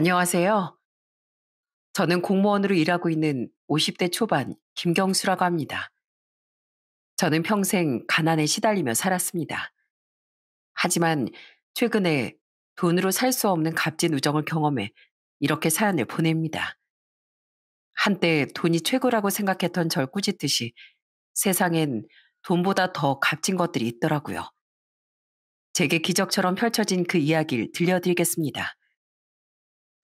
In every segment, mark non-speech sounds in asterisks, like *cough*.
안녕하세요. 저는 공무원으로 일하고 있는 50대 초반 김경수라고 합니다. 저는 평생 가난에 시달리며 살았습니다. 하지만 최근에 돈으로 살 수 없는 값진 우정을 경험해 이렇게 사연을 보냅니다. 한때 돈이 최고라고 생각했던 절 꾸짖듯이 세상엔 돈보다 더 값진 것들이 있더라고요. 제게 기적처럼 펼쳐진 그 이야기를 들려드리겠습니다.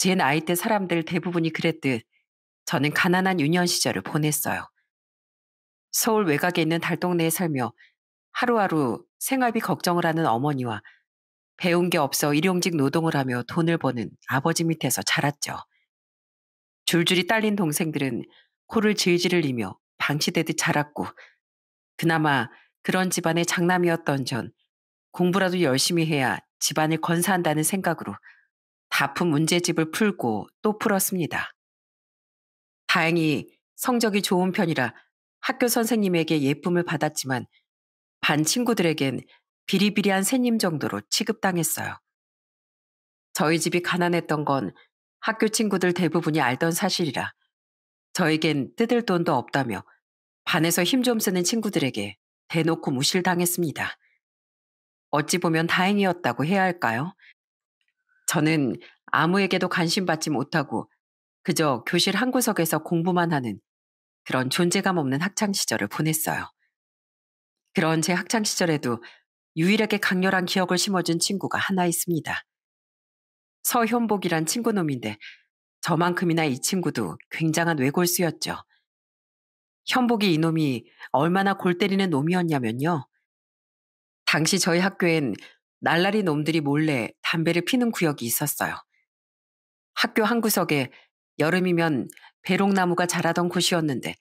제 나이 때 사람들 대부분이 그랬듯 저는 가난한 유년 시절을 보냈어요. 서울 외곽에 있는 달동네에 살며 하루하루 생활비 걱정을 하는 어머니와 배운 게 없어 일용직 노동을 하며 돈을 버는 아버지 밑에서 자랐죠. 줄줄이 딸린 동생들은 코를 질질 흘리며 방치되듯 자랐고 그나마 그런 집안의 장남이었던 전 공부라도 열심히 해야 집안을 건사한다는 생각으로 다푼 문제집을 풀고 또 풀었습니다. 다행히 성적이 좋은 편이라 학교 선생님에게 예쁨을 받았지만 반 친구들에겐 비리비리한 새님 정도로 취급당했어요. 저희 집이 가난했던 건 학교 친구들 대부분이 알던 사실이라 저에겐 뜯을 돈도 없다며 반에서 힘 좀 쓰는 친구들에게 대놓고 무실당했습니다. 어찌 보면 다행이었다고 해야 할까요? 저는 아무에게도 관심받지 못하고 그저 교실 한 구석에서 공부만 하는 그런 존재감 없는 학창 시절을 보냈어요. 그런 제 학창 시절에도 유일하게 강렬한 기억을 심어준 친구가 하나 있습니다. 서현복이란 친구놈인데 저만큼이나 이 친구도 굉장한 외골수였죠. 현복이 이놈이 얼마나 골 때리는 놈이었냐면요. 당시 저희 학교엔 날라리 놈들이 몰래 담배를 피는 구역이 있었어요. 학교 한 구석에 여름이면 배롱나무가 자라던 곳이었는데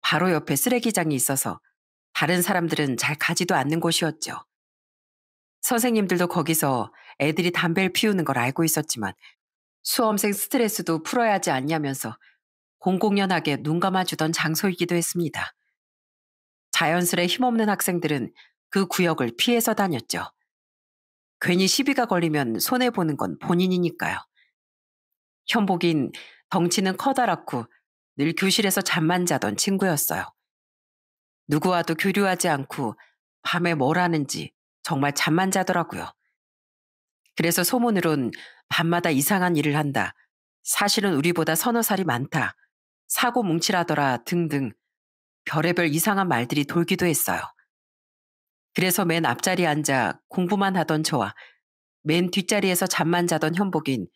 바로 옆에 쓰레기장이 있어서 다른 사람들은 잘 가지도 않는 곳이었죠. 선생님들도 거기서 애들이 담배를 피우는 걸 알고 있었지만 수험생 스트레스도 풀어야 하지 않냐면서 공공연하게 눈 감아주던 장소이기도 했습니다. 자연스레 힘없는 학생들은 그 구역을 피해서 다녔죠. 괜히 시비가 걸리면 손해보는 건 본인이니까요. 현복인 덩치는 커다랗고 늘 교실에서 잠만 자던 친구였어요. 누구와도 교류하지 않고 밤에 뭘 하는지 정말 잠만 자더라고요. 그래서 소문으론 밤마다 이상한 일을 한다. 사실은 우리보다 서너 살이 많다. 사고 뭉치라더라 등등 별의별 이상한 말들이 돌기도 했어요. 그래서 맨 앞자리에 앉아 공부만 하던 저와 맨 뒷자리에서 잠만 자던 현복인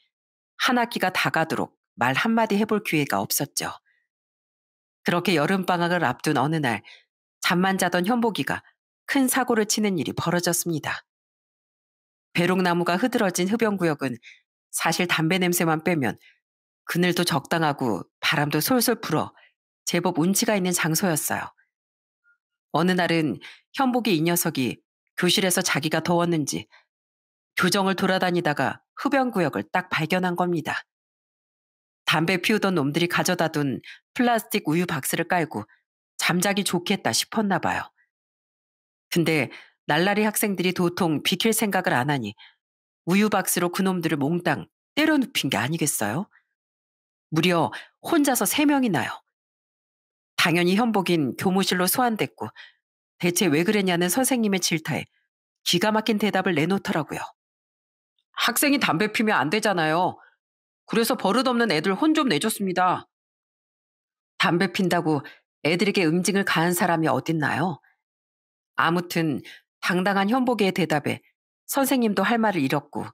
한 학기가 다 가도록 말 한마디 해볼 기회가 없었죠. 그렇게 여름방학을 앞둔 어느 날 잠만 자던 현복이가 큰 사고를 치는 일이 벌어졌습니다. 배롱나무가 흐드러진 흡연구역은 사실 담배 냄새만 빼면 그늘도 적당하고 바람도 솔솔 불어 제법 운치가 있는 장소였어요. 어느 날은 현복이 이 녀석이 교실에서 자기가 더웠는지 교정을 돌아다니다가 흡연구역을 딱 발견한 겁니다. 담배 피우던 놈들이 가져다 둔 플라스틱 우유 박스를 깔고 잠자기 좋겠다 싶었나 봐요. 근데 날라리 학생들이 도통 비킬 생각을 안 하니 우유 박스로 그놈들을 몽땅 때려 눕힌 게 아니겠어요? 무려 혼자서 세 명이나요. 당연히 현복인 교무실로 소환됐고 대체 왜 그랬냐는 선생님의 질타에 기가 막힌 대답을 내놓더라고요. 학생이 담배 피면 안 되잖아요. 그래서 버릇없는 애들 혼 좀 내줬습니다. 담배 핀다고 애들에게 응징을 가한 사람이 어딨나요? 아무튼 당당한 현복의 대답에 선생님도 할 말을 잃었고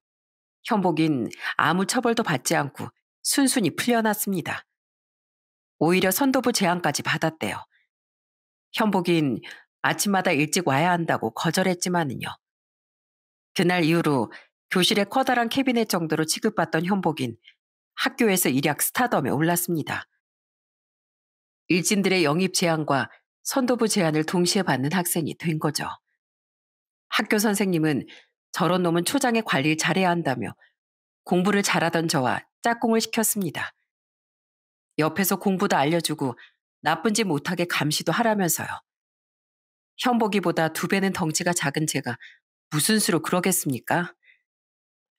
현복인 아무 처벌도 받지 않고 순순히 풀려났습니다. 오히려 선도부 제안까지 받았대요. 현복인 아침마다 일찍 와야 한다고 거절했지만은요. 그날 이후로 교실의 커다란 캐비넷 정도로 취급받던 현복인 학교에서 일약 스타덤에 올랐습니다. 일진들의 영입 제안과 선도부 제안을 동시에 받는 학생이 된 거죠. 학교 선생님은 저런 놈은 초장의 관리를 잘해야 한다며 공부를 잘하던 저와 짝꿍을 시켰습니다. 옆에서 공부도 알려주고 나쁜 짓 못하게 감시도 하라면서요. 현복이보다 두 배는 덩치가 작은 제가 무슨 수로 그러겠습니까?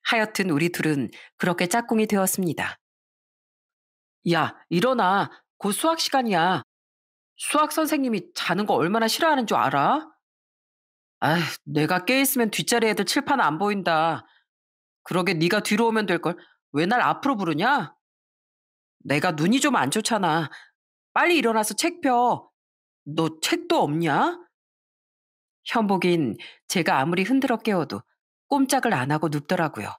하여튼 우리 둘은 그렇게 짝꿍이 되었습니다. 야, 일어나. 곧 수학 시간이야. 수학 선생님이 자는 거 얼마나 싫어하는 줄 알아? 아휴, 내가 깨 있으면 뒷자리 애들 칠판 안 보인다. 그러게 네가 뒤로 오면 될 걸. 왜 날 앞으로 부르냐? 내가 눈이 좀 안 좋잖아. 빨리 일어나서 책 펴. 너 책도 없냐? 현복인 제가 아무리 흔들어 깨워도 꼼짝을 안 하고 눕더라고요.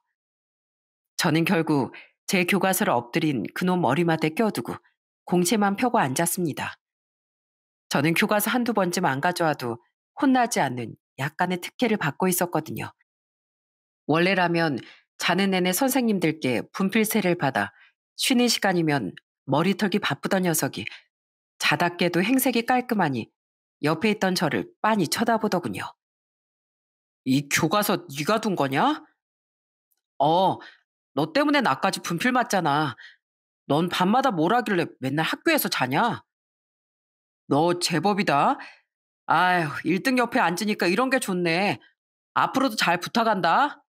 저는 결국 제 교과서를 엎드린 그놈 머리맡에 껴두고 공채만 펴고 앉았습니다. 저는 교과서 한두 번쯤 안 가져와도 혼나지 않는 약간의 특혜를 받고 있었거든요. 원래라면 자는 내내 선생님들께 분필세를 받아 쉬는 시간이면 머리 털기 바쁘던 녀석이 자다 깨도 행색이 깔끔하니 옆에 있던 저를 빤히 쳐다보더군요. 이 교과서 네가 둔 거냐? 어, 너 때문에 나까지 분필 맞잖아. 넌 밤마다 뭘 하길래 맨날 학교에서 자냐? 너 제법이다. 아휴, 1등 옆에 앉으니까 이런 게 좋네. 앞으로도 잘 부탁한다.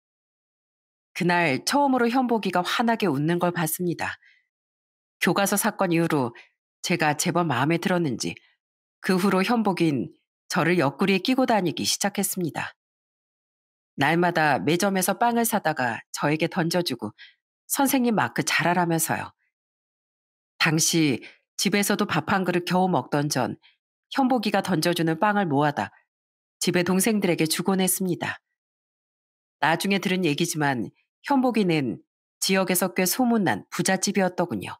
그날 처음으로 현복이가 환하게 웃는 걸 봤습니다. 교과서 사건 이후로 제가 제법 마음에 들었는지 그 후로 현복인 저를 옆구리에 끼고 다니기 시작했습니다. 날마다 매점에서 빵을 사다가 저에게 던져주고 선생님 마크 잘하라면서요. 당시 집에서도 밥 한 그릇 겨우 먹던 전 현복이가 던져주는 빵을 모아다 집에 동생들에게 주곤 했습니다. 나중에 들은 얘기지만 현복이는 지역에서 꽤 소문난 부잣집이었더군요.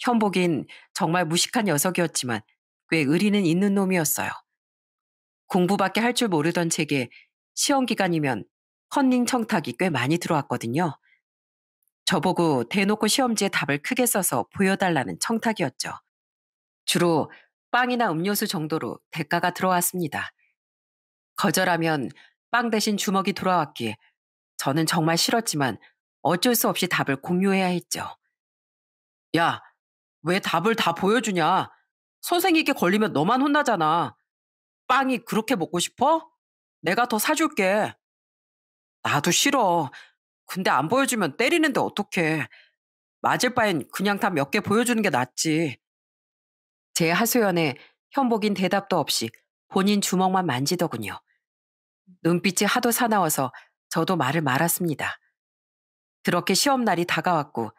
현복인 정말 무식한 녀석이었지만 꽤 의리는 있는 놈이었어요. 공부밖에 할 줄 모르던 제게 시험 기간이면 컨닝 청탁이 꽤 많이 들어왔거든요. 저보고 대놓고 시험지에 답을 크게 써서 보여달라는 청탁이었죠. 주로 빵이나 음료수 정도로 대가가 들어왔습니다. 거절하면 빵 대신 주먹이 돌아왔기에 저는 정말 싫었지만 어쩔 수 없이 답을 공유해야 했죠. 야, 왜 답을 다 보여주냐? 선생님께 걸리면 너만 혼나잖아. 빵이 그렇게 먹고 싶어? 내가 더 사줄게. 나도 싫어. 근데 안 보여주면 때리는데 어떡해. 맞을 바엔 그냥 다 몇 개 보여주는 게 낫지. 제 하소연에 현복인 대답도 없이 본인 주먹만 만지더군요. 눈빛이 하도 사나워서 저도 말을 말았습니다. 그렇게 시험날이 다가왔고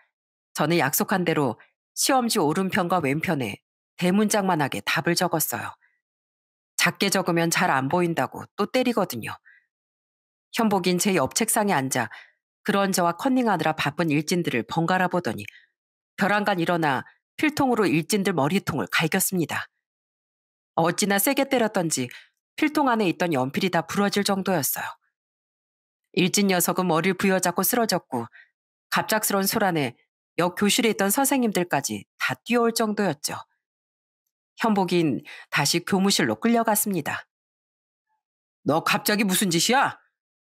저는 약속한 대로 시험지 오른편과 왼편에 대문짝만하게 답을 적었어요. 작게 적으면 잘 안 보인다고 또 때리거든요. 현복인 제 옆 책상에 앉아 그런 저와 컨닝하느라 바쁜 일진들을 번갈아 보더니 벼랑간 일어나 필통으로 일진들 머리통을 갈겼습니다. 어찌나 세게 때렸던지 필통 안에 있던 연필이 다 부러질 정도였어요. 일진 녀석은 머리를 부여잡고 쓰러졌고 갑작스런 소란에 역 교실에 있던 선생님들까지 다 뛰어올 정도였죠. 현복인 다시 교무실로 끌려갔습니다. 너 갑자기 무슨 짓이야?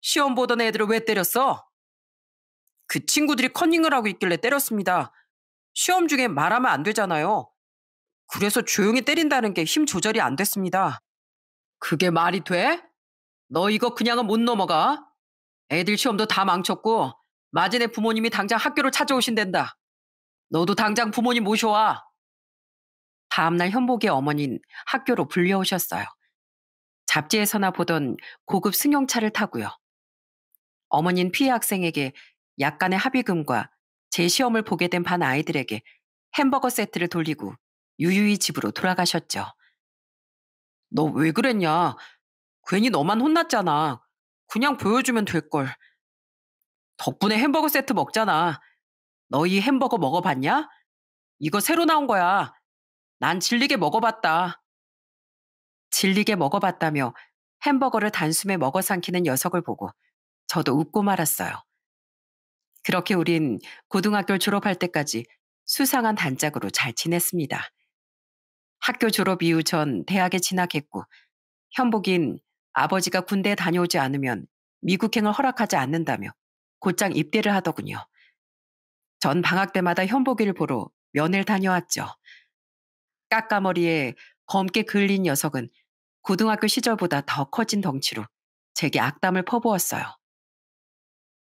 시험 보던 애들을 왜 때렸어? 그 친구들이 컨닝을 하고 있길래 때렸습니다. 시험 중에 말하면 안 되잖아요. 그래서 조용히 때린다는 게 힘 조절이 안 됐습니다. 그게 말이 돼? 너 이거 그냥은 못 넘어가. 애들 시험도 다 망쳤고 애 부모님이 당장 학교로 찾아오신댄다. 너도 당장 부모님 모셔와. 다음날 현복의 어머니는 학교로 불려오셨어요. 잡지에서나 보던 고급 승용차를 타고요. 어머니는 피해 학생에게 약간의 합의금과 제 시험을 보게 된 반 아이들에게 햄버거 세트를 돌리고 유유히 집으로 돌아가셨죠. 너 왜 그랬냐? 괜히 너만 혼났잖아. 그냥 보여주면 될걸. 덕분에 햄버거 세트 먹잖아. 너희 햄버거 먹어봤냐? 이거 새로 나온 거야. 난 질리게 먹어봤다. 질리게 먹어봤다며 햄버거를 단숨에 먹어 삼키는 녀석을 보고 저도 웃고 말았어요. 그렇게 우린 고등학교 졸업할 때까지 수상한 단짝으로 잘 지냈습니다. 학교 졸업 이후 전 대학에 진학했고 현복인 아버지가 군대에 다녀오지 않으면 미국행을 허락하지 않는다며 곧장 입대를 하더군요. 전 방학 때마다 현복이를 보러 면회를 다녀왔죠. 까까머리에 검게 그을린 녀석은 고등학교 시절보다 더 커진 덩치로 제게 악담을 퍼부었어요.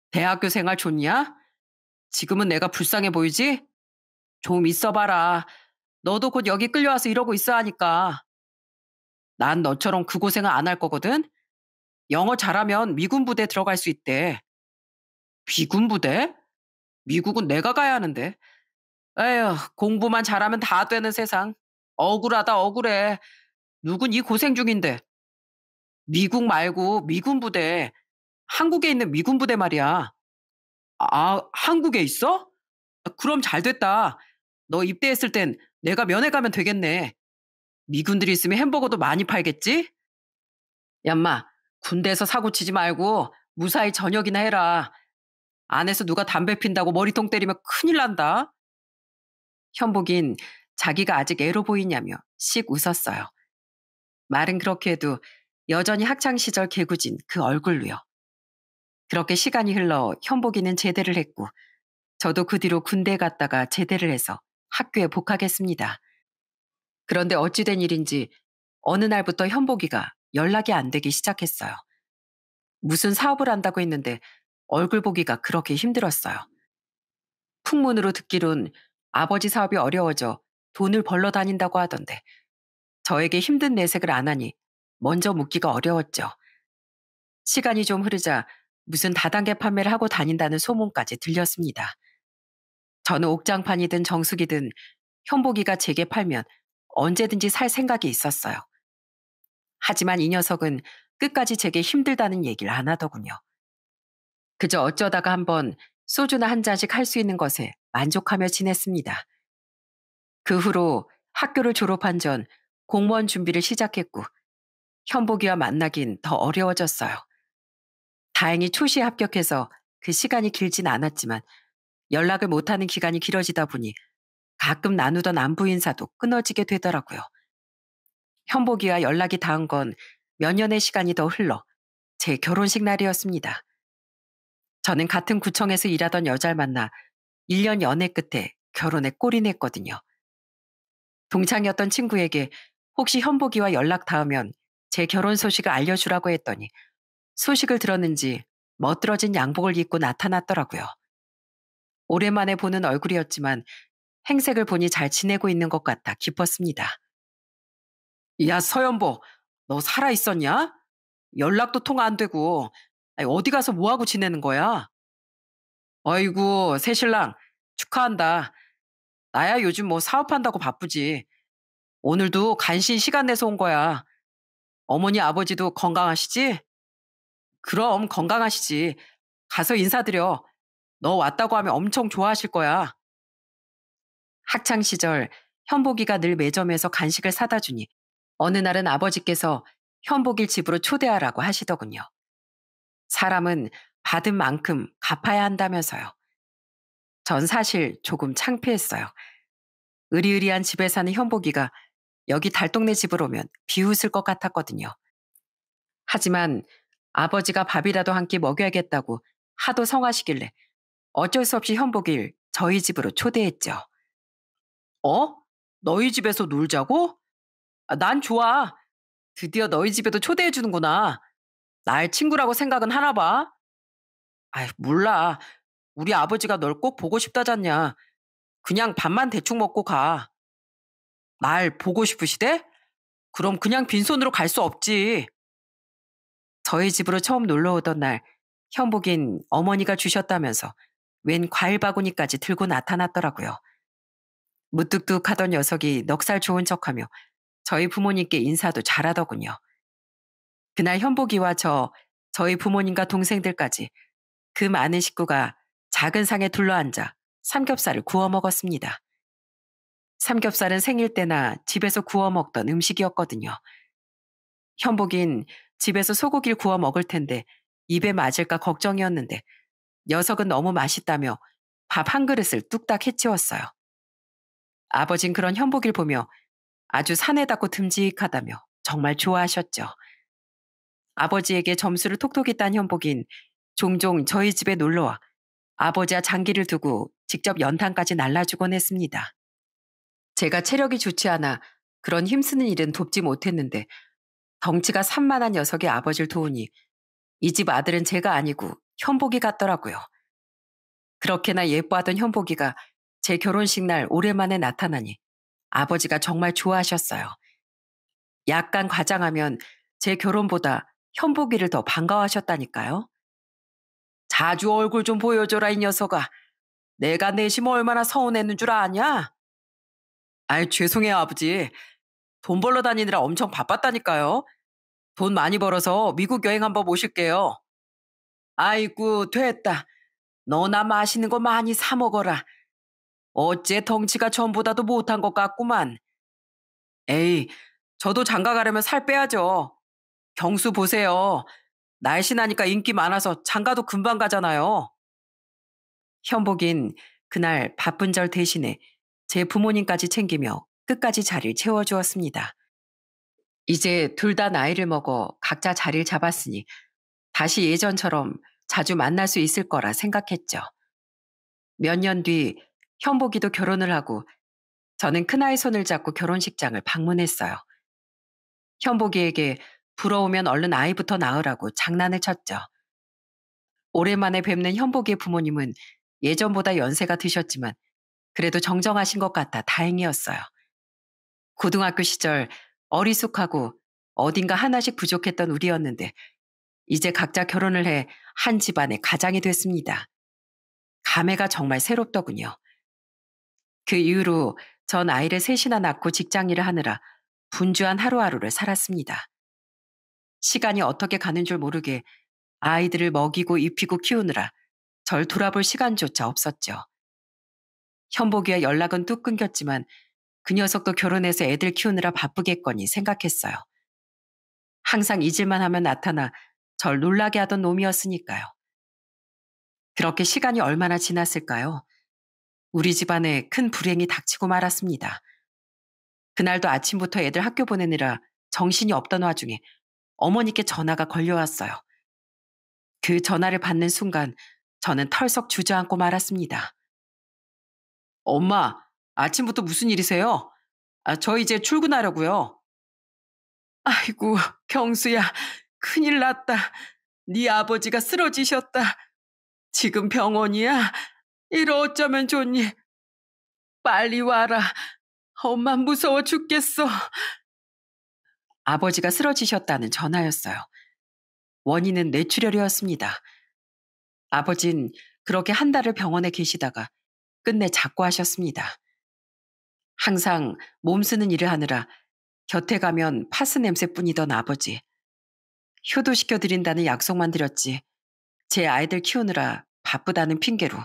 대학교 생활 좋냐? 지금은 내가 불쌍해 보이지? 좀 있어봐라. 너도 곧 여기 끌려와서 이러고 있어 하니까. 난 너처럼 그 고생을 안할 거거든? 영어 잘하면 미군 부대 들어갈 수 있대. 미군 부대? 미국은 내가 가야 하는데. 에휴, 공부만 잘하면 다 되는 세상. 억울하다, 억울해. 누군 이 고생 중인데. 미국 말고 미군 부대. 한국에 있는 미군 부대 말이야. 아, 한국에 있어? 그럼 잘 됐다. 너 입대했을 땐 내가 면회 가면 되겠네. 미군들이 있으면 햄버거도 많이 팔겠지? 얌마, 군대에서 사고 치지 말고 무사히 저녁이나 해라. 안에서 누가 담배 핀다고 머리통 때리면 큰일 난다. 현복인 자기가 아직 애로 보이냐며 씩 웃었어요. 말은 그렇게 해도 여전히 학창시절 개구진 그 얼굴로요. 그렇게 시간이 흘러 현복이는 제대를 했고 저도 그 뒤로 군대에 갔다가 제대를 해서 학교에 복학했습니다. 그런데 어찌된 일인지 어느 날부터 현복이가 연락이 안 되기 시작했어요. 무슨 사업을 한다고 했는데 얼굴 보기가 그렇게 힘들었어요. 풍문으로 듣기론 아버지 사업이 어려워져 돈을 벌러 다닌다고 하던데 저에게 힘든 내색을 안 하니 먼저 묻기가 어려웠죠. 시간이 좀 흐르자 무슨 다단계 판매를 하고 다닌다는 소문까지 들렸습니다. 저는 옥장판이든 정수기든 현복이가 제게 팔면 언제든지 살 생각이 있었어요. 하지만 이 녀석은 끝까지 제게 힘들다는 얘기를 안 하더군요. 그저 어쩌다가 한번 소주나 한 잔씩 할 수 있는 것에 만족하며 지냈습니다. 그 후로 학교를 졸업한 전 공무원 준비를 시작했고 현복이와 만나긴 더 어려워졌어요. 다행히 초시에 합격해서 그 시간이 길진 않았지만 연락을 못하는 기간이 길어지다 보니 가끔 나누던 안부 인사도 끊어지게 되더라고요. 현복이와 연락이 닿은 건 몇 년의 시간이 더 흘러 제 결혼식 날이었습니다. 저는 같은 구청에서 일하던 여자를 만나 1년 연애 끝에 결혼에 꼴이 냈거든요. 동창이었던 친구에게 혹시 현복이와 연락 닿으면 제 결혼 소식을 알려주라고 했더니 소식을 들었는지 멋들어진 양복을 입고 나타났더라고요. 오랜만에 보는 얼굴이었지만 행색을 보니 잘 지내고 있는 것 같아 기뻤습니다. 야, 서연보, 너 살아있었냐? 연락도 통화 안 되고, 어디 가서 뭐하고 지내는 거야? 어이구, 새신랑, 축하한다. 나야 요즘 뭐 사업한다고 바쁘지. 오늘도 간신 시간 내서 온 거야. 어머니, 아버지도 건강하시지? 그럼 건강하시지. 가서 인사드려. 너 왔다고 하면 엄청 좋아하실 거야. 학창 시절 현복이가 늘 매점에서 간식을 사다 주니 어느 날은 아버지께서 현복일 집으로 초대하라고 하시더군요. 사람은 받은 만큼 갚아야 한다면서요. 전 사실 조금 창피했어요. 의리의리한 집에 사는 현복이가 여기 달동네 집으로 오면 비웃을 것 같았거든요. 하지만 아버지가 밥이라도 한 끼 먹여야겠다고 하도 성하시길래 어쩔 수 없이 현복일 저희 집으로 초대했죠. 어? 너희 집에서 놀자고? 아, 난 좋아. 드디어 너희 집에도 초대해 주는구나. 날 친구라고 생각은 하나 봐. 아이, 몰라. 우리 아버지가 널 꼭 보고 싶다잖냐. 그냥 밥만 대충 먹고 가. 날 보고 싶으시대? 그럼 그냥 빈손으로 갈 수 없지. 저희 집으로 처음 놀러 오던 날, 현복인 어머니가 주셨다면서 웬 과일 바구니까지 들고 나타났더라고요. 무뚝뚝하던 녀석이 넉살 좋은 척하며 저희 부모님께 인사도 잘하더군요. 그날 현복이와 저, 저희 부모님과 동생들까지 그 많은 식구가 작은 상에 둘러앉아 삼겹살을 구워 먹었습니다. 삼겹살은 생일 때나 집에서 구워 먹던 음식이었거든요. 현복인 집에서 소고기를 구워 먹을 텐데 입에 맞을까 걱정이었는데 녀석은 너무 맛있다며 밥 한 그릇을 뚝딱 해치웠어요. 아버진 그런 현복일 보며 아주 사내답고 듬직하다며 정말 좋아하셨죠. 아버지에게 점수를 톡톡히 딴 현복인 종종 저희 집에 놀러와 아버지와 장기를 두고 직접 연탄까지 날라주곤 했습니다. 제가 체력이 좋지 않아 그런 힘쓰는 일은 돕지 못했는데 덩치가 산만한 녀석이 아버지를 도우니 이 집 아들은 제가 아니고 현복이 같더라고요. 그렇게나 예뻐하던 현복이가 제 결혼식 날 오랜만에 나타나니 아버지가 정말 좋아하셨어요. 약간 과장하면 제 결혼보다 현복이를 더 반가워하셨다니까요. 자주 얼굴 좀 보여줘라 이 녀석아. 내가 내심 얼마나 서운했는 줄 아냐? 아이 죄송해요 아버지. 돈 벌러 다니느라 엄청 바빴다니까요. 돈 많이 벌어서 미국 여행 한번 모실게요. 아이고 됐다. 너나 맛있는 거 많이 사 먹어라. 어째 덩치가 전보다도 못한 것 같구만. 에이, 저도 장가 가려면 살 빼야죠. 경수 보세요. 날씬하니까 인기 많아서 장가도 금방 가잖아요. 현복인 그날 바쁜 절 대신에 제 부모님까지 챙기며 끝까지 자리를 채워주었습니다. 이제 둘 다 나이를 먹어 각자 자리를 잡았으니 다시 예전처럼 자주 만날 수 있을 거라 생각했죠. 몇 년 뒤 현복이도 결혼을 하고 저는 큰아이 손을 잡고 결혼식장을 방문했어요. 현복이에게 부러우면 얼른 아이부터 낳으라고 장난을 쳤죠. 오랜만에 뵙는 현복이의 부모님은 예전보다 연세가 드셨지만 그래도 정정하신 것 같아 다행이었어요. 고등학교 시절 어리숙하고 어딘가 하나씩 부족했던 우리였는데 이제 각자 결혼을 해 한 집안의 가장이 됐습니다. 감회가 정말 새롭더군요. 그 이후로 전 아이를 셋이나 낳고 직장 일을 하느라 분주한 하루하루를 살았습니다. 시간이 어떻게 가는 줄 모르게 아이들을 먹이고 입히고 키우느라 절 돌아볼 시간조차 없었죠. 현복이와 연락은 뚝 끊겼지만 그 녀석도 결혼해서 애들 키우느라 바쁘겠거니 생각했어요. 항상 잊을만 하면 나타나 절 놀라게 하던 놈이었으니까요. 그렇게 시간이 얼마나 지났을까요? 우리 집안에 큰 불행이 닥치고 말았습니다. 그날도 아침부터 애들 학교 보내느라 정신이 없던 와중에 어머니께 전화가 걸려왔어요. 그 전화를 받는 순간 저는 털썩 주저앉고 말았습니다. 엄마, 아침부터 무슨 일이세요? 아, 저 이제 출근하려고요. 아이고, 경수야, 큰일 났다. 네 아버지가 쓰러지셨다. 지금 병원이야. 이러 어쩌면 좋니? 빨리 와라. 엄마 무서워 죽겠어. 아버지가 쓰러지셨다는 전화였어요. 원인은 뇌출혈이었습니다. 아버진 그렇게 한 달을 병원에 계시다가 끝내 작고하셨습니다. 항상 몸 쓰는 일을 하느라 곁에 가면 파스 냄새뿐이던 아버지. 효도시켜드린다는 약속만 드렸지 제 아이들 키우느라 바쁘다는 핑계로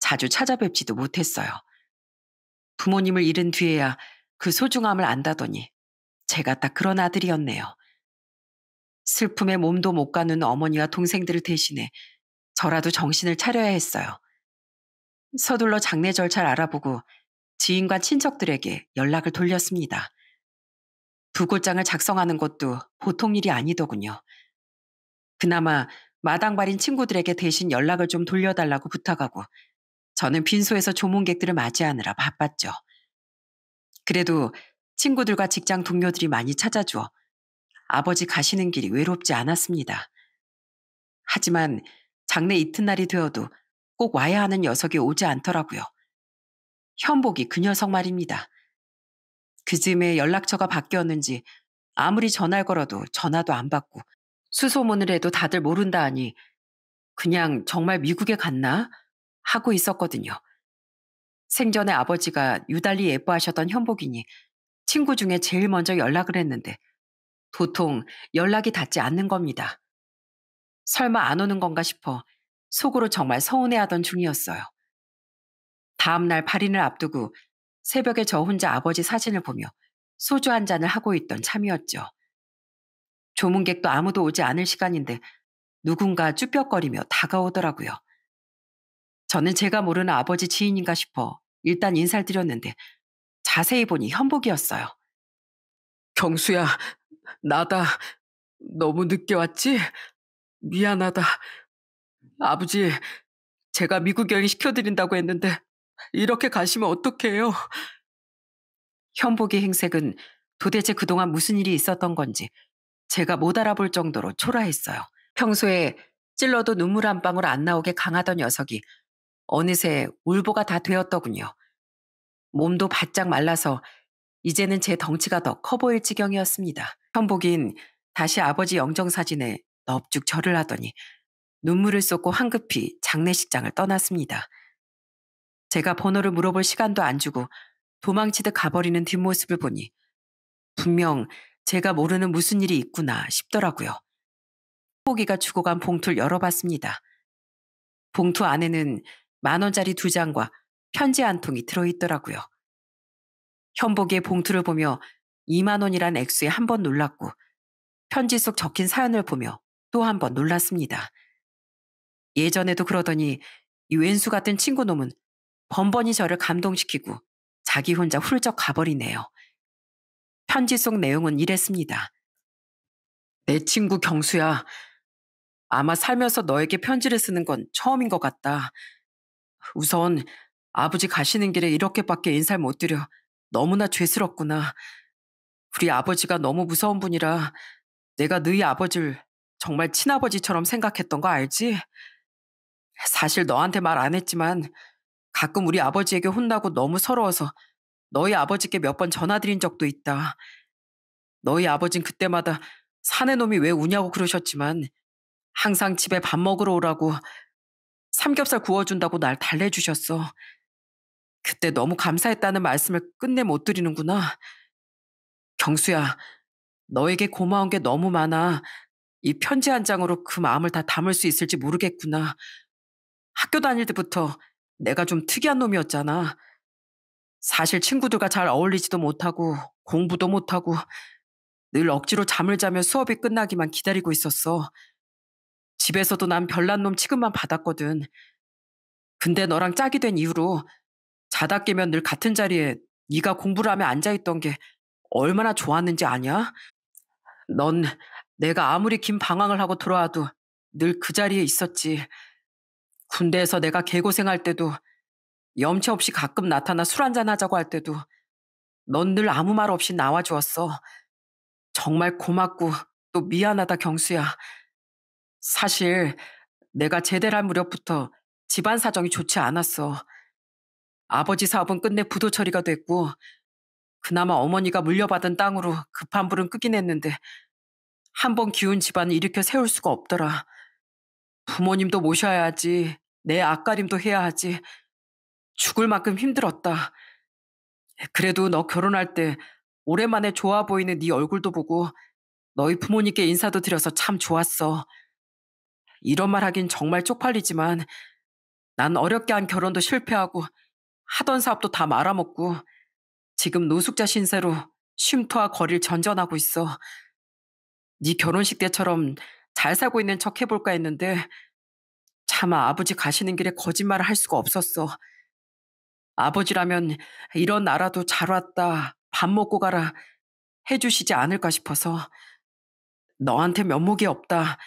자주 찾아뵙지도 못했어요. 부모님을 잃은 뒤에야 그 소중함을 안다더니 제가 딱 그런 아들이었네요. 슬픔에 몸도 못 가는 어머니와 동생들을 대신해 저라도 정신을 차려야 했어요. 서둘러 장례 절차를 알아보고 지인과 친척들에게 연락을 돌렸습니다. 부고장을 작성하는 것도 보통 일이 아니더군요. 그나마 마당 발인 친구들에게 대신 연락을 좀 돌려달라고 부탁하고 저는 빈소에서 조문객들을 맞이하느라 바빴죠. 그래도 친구들과 직장 동료들이 많이 찾아주어 아버지 가시는 길이 외롭지 않았습니다. 하지만 장례 이튿날이 되어도 꼭 와야 하는 녀석이 오지 않더라고요. 현복이 그 녀석 말입니다. 그 즈음에 연락처가 바뀌었는지 아무리 전화를 걸어도 전화도 안 받고 수소문을 해도 다들 모른다 하니 그냥 정말 미국에 갔나 하고 있었거든요. 생전에 아버지가 유달리 예뻐하셨던 현복이니 친구 중에 제일 먼저 연락을 했는데 도통 연락이 닿지 않는 겁니다. 설마 안 오는 건가 싶어 속으로 정말 서운해하던 중이었어요. 다음 날 발인을 앞두고 새벽에 저 혼자 아버지 사진을 보며 소주 한 잔을 하고 있던 참이었죠. 조문객도 아무도 오지 않을 시간인데 누군가 쭈뼛거리며 다가오더라고요. 저는 제가 모르는 아버지 지인인가 싶어 일단 인사를 드렸는데 자세히 보니 현복이었어요. 경수야, 나다. 너무 늦게 왔지? 미안하다. 아버지, 제가 미국 여행 시켜드린다고 했는데 이렇게 가시면 어떡해요? 현복의 행색은 도대체 그동안 무슨 일이 있었던 건지 제가 못 알아볼 정도로 초라했어요. 평소에 찔러도 눈물 한 방울 안 나오게 강하던 녀석이 어느새 울보가 다 되었더군요. 몸도 바짝 말라서 이제는 제 덩치가 더 커 보일 지경이었습니다. 현복인 다시 아버지 영정사진에 넙죽 절을 하더니 눈물을 쏟고 황급히 장례식장을 떠났습니다. 제가 번호를 물어볼 시간도 안 주고 도망치듯 가버리는 뒷모습을 보니 분명 제가 모르는 무슨 일이 있구나 싶더라고요. 포기가 주고 간 봉투를 열어봤습니다. 봉투 안에는 만 원짜리 두 장과 편지 한 통이 들어있더라고요. 현복이의 봉투를 보며 2만 원이란 액수에 한 번 놀랐고 편지 속 적힌 사연을 보며 또 한 번 놀랐습니다. 예전에도 그러더니 이 왼수 같은 친구 놈은 번번이 저를 감동시키고 자기 혼자 훌쩍 가버리네요. 편지 속 내용은 이랬습니다. 내 친구 경수야. 아마 살면서 너에게 편지를 쓰는 건 처음인 것 같다. 우선 아버지 가시는 길에 이렇게밖에 인사를 못 드려 너무나 죄스럽구나. 우리 아버지가 너무 무서운 분이라 내가 너희 아버지를 정말 친아버지처럼 생각했던 거 알지? 사실 너한테 말 안 했지만 가끔 우리 아버지에게 혼나고 너무 서러워서 너희 아버지께 몇 번 전화드린 적도 있다. 너희 아버진 그때마다 사내 놈이 왜 우냐고 그러셨지만 항상 집에 밥 먹으러 오라고 삼겹살 구워준다고 날 달래주셨어. 그때 너무 감사했다는 말씀을 끝내 못 드리는구나. 경수야, 너에게 고마운 게 너무 많아. 이 편지 한 장으로 그 마음을 다 담을 수 있을지 모르겠구나. 학교 다닐 때부터 내가 좀 특이한 놈이었잖아. 사실 친구들과 잘 어울리지도 못하고 공부도 못하고 늘 억지로 잠을 자며 수업이 끝나기만 기다리고 있었어. 집에서도 난 별난 놈 취급만 받았거든. 근데 너랑 짝이 된 이후로 자다 깨면 늘 같은 자리에 네가 공부를 하며 앉아있던 게 얼마나 좋았는지 아냐? 넌 내가 아무리 긴 방황을 하고 돌아와도 늘 그 자리에 있었지. 군대에서 내가 개고생할 때도 염치 없이 가끔 나타나 술 한잔 하자고 할 때도 넌 늘 아무 말 없이 나와주었어. 정말 고맙고 또 미안하다 경수야. 사실 내가 제대를 할 무렵부터 집안 사정이 좋지 않았어. 아버지 사업은 끝내 부도 처리가 됐고 그나마 어머니가 물려받은 땅으로 급한 불은 끄긴 했는데 한 번 기운 집안을 일으켜 세울 수가 없더라. 부모님도 모셔야 하지. 내 앞가림도 해야 하지. 죽을 만큼 힘들었다. 그래도 너 결혼할 때 오랜만에 좋아 보이는 네 얼굴도 보고 너희 부모님께 인사도 드려서 참 좋았어. 이런 말 하긴 정말 쪽팔리지만 난 어렵게 한 결혼도 실패하고 하던 사업도 다 말아먹고 지금 노숙자 신세로 쉼터와 거리를 전전하고 있어. 네 결혼식 때처럼 잘 살고 있는 척 해볼까 했는데 차마 아버지 가시는 길에 거짓말을 할 수가 없었어. 아버지라면 이런 나라도 잘 왔다, 밥 먹고 가라 해주시지 않을까 싶어서 너한테 면목이 없다.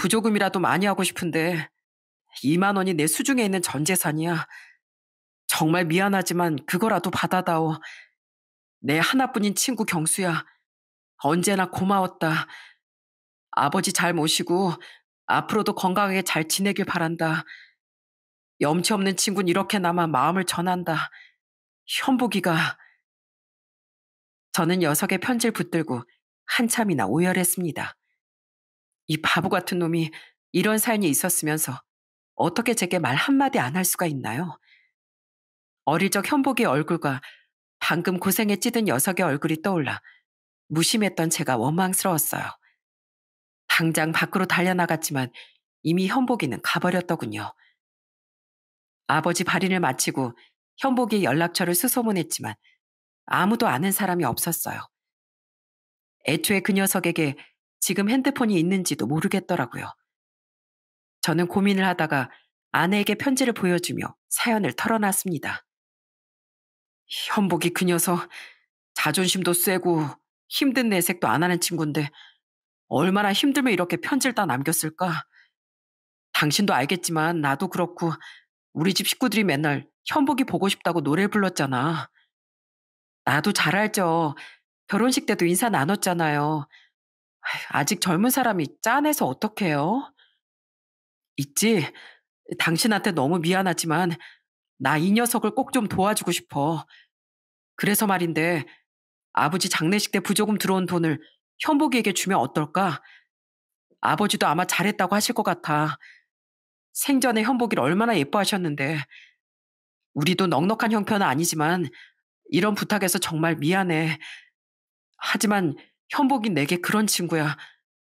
부조금이라도 많이 하고 싶은데 2만 원이 내 수중에 있는 전 재산이야. 정말 미안하지만 그거라도 받아다오. 내 하나뿐인 친구 경수야. 언제나 고마웠다. 아버지 잘 모시고 앞으로도 건강하게 잘 지내길 바란다. 염치 없는 친구는 이렇게나마 마음을 전한다. 현복이가 저는 녀석의 편지를 붙들고 한참이나 오열했습니다. 이 바보 같은 놈이 이런 사연이 있었으면서 어떻게 제게 말 한마디 안 할 수가 있나요? 어릴 적 현복의 얼굴과 방금 고생에 찌든 녀석의 얼굴이 떠올라 무심했던 제가 원망스러웠어요. 당장 밖으로 달려나갔지만 이미 현복이는 가버렸더군요. 아버지 발인을 마치고 현복이 연락처를 수소문했지만 아무도 아는 사람이 없었어요. 애초에 그 녀석에게 지금 핸드폰이 있는지도 모르겠더라고요. 저는 고민을 하다가 아내에게 편지를 보여주며 사연을 털어놨습니다. 현복이 그 녀석 자존심도 세고 힘든 내색도 안 하는 친구인데 얼마나 힘들면 이렇게 편지를 다 남겼을까? 당신도 알겠지만 나도 그렇고 우리 집 식구들이 맨날 현복이 보고 싶다고 노래 불렀잖아. 나도 잘 알죠. 결혼식 때도 인사 나눴잖아요. 아직 젊은 사람이 짠해서 어떡해요? 있지? 당신한테 너무 미안하지만 나 이 녀석을 꼭 좀 도와주고 싶어. 그래서 말인데 아버지 장례식 때 부조금 들어온 돈을 현복이에게 주면 어떨까? 아버지도 아마 잘했다고 하실 것 같아. 생전에 현복이를 얼마나 예뻐하셨는데 우리도 넉넉한 형편은 아니지만 이런 부탁해서 정말 미안해. 하지만 현복이 내게 그런 친구야.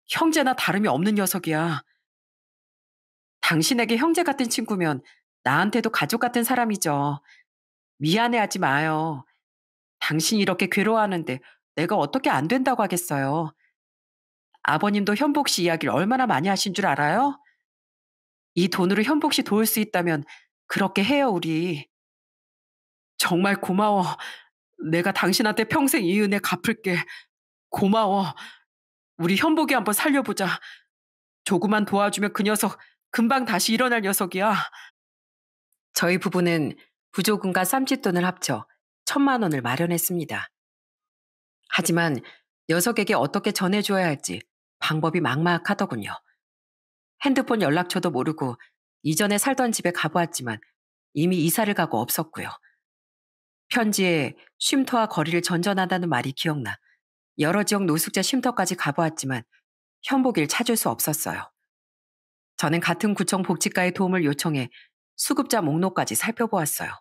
형제나 다름이 없는 녀석이야. 당신에게 형제 같은 친구면 나한테도 가족 같은 사람이죠. 미안해하지 마요. 당신이 이렇게 괴로워하는데 내가 어떻게 안 된다고 하겠어요. 아버님도 현복 씨 이야기를 얼마나 많이 하신 줄 알아요? 이 돈으로 현복 씨 도울 수 있다면 그렇게 해요, 우리. 정말 고마워. 내가 당신한테 평생 이 은혜 갚을게. 고마워. 우리 현복이 한번 살려보자. 조금만 도와주면 그 녀석 금방 다시 일어날 녀석이야. 저희 부부는 부조금과 쌈짓돈을 합쳐 천만 원을 마련했습니다. 하지만 녀석에게 어떻게 전해줘야 할지 방법이 막막하더군요. 핸드폰 연락처도 모르고 이전에 살던 집에 가보았지만 이미 이사를 가고 없었고요. 편지에 쉼터와 거리를 전전한다는 말이 기억나 여러 지역 노숙자 쉼터까지 가보았지만 현복일 찾을 수 없었어요. 저는 같은 구청 복지과의 도움을 요청해 수급자 목록까지 살펴보았어요.